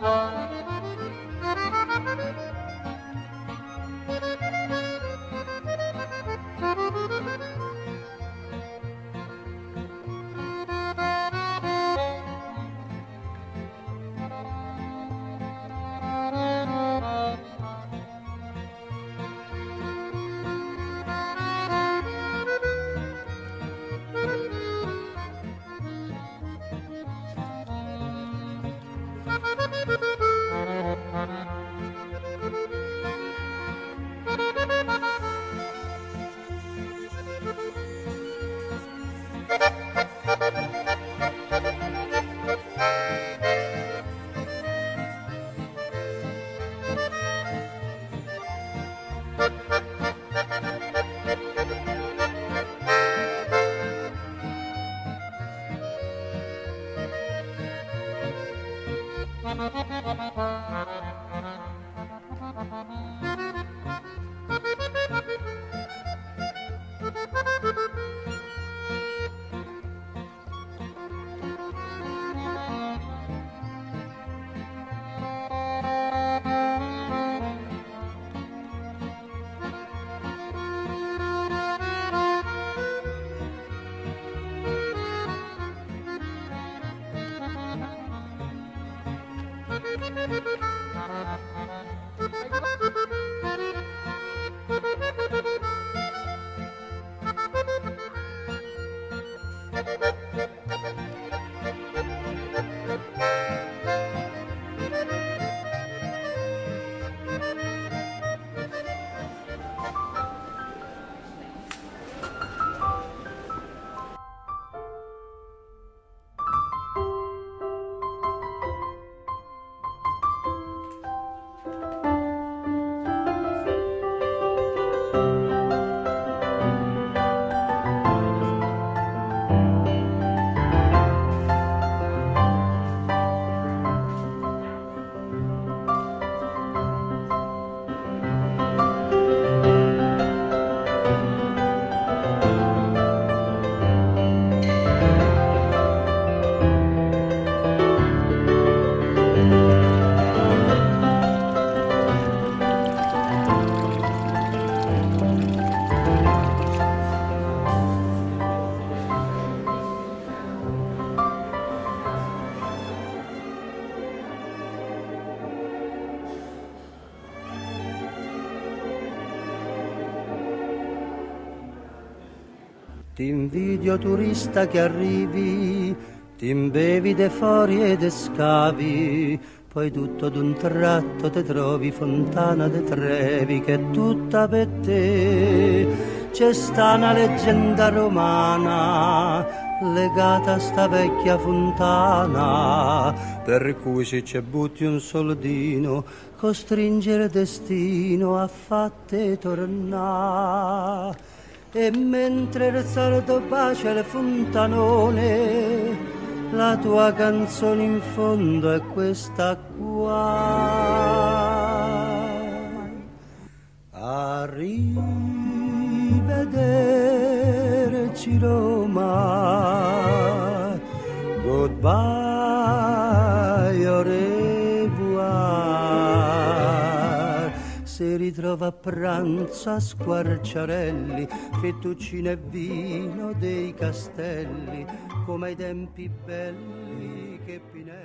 Música Thank you. Ti invidio turista che arrivi, ti imbevi de fuori ed scavi, poi tutto d'un tratto te trovi fontana de Trevi che è tutta per te. C'è sta una leggenda romana legata a sta vecchia fontana, per cui se ci butti un soldino, costringe il destino a fatte tornare e mentre il sardo bacia il fontanone la tua canzone in fondo è questa qua. Arrivederci Roma. Goodbye ritrova a pranzo a squarciarelli, fettuccine e vino dei castelli, come ai tempi belli che Pinelli.